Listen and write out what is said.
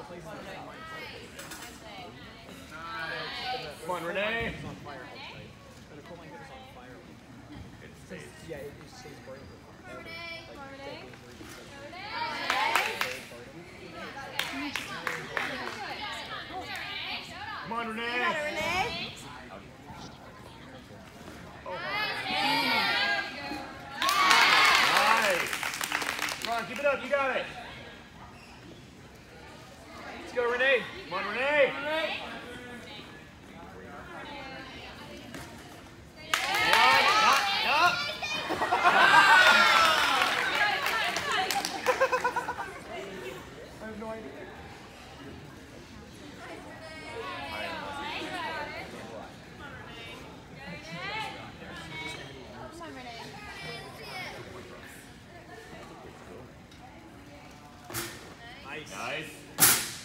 Come on, Renee. All the time. The coal mine on Renee. Come on, Renee. Come on, Renee. Nice. Come on, keep it up. You got it. Yeah. Yeah, I know. I mean, but like,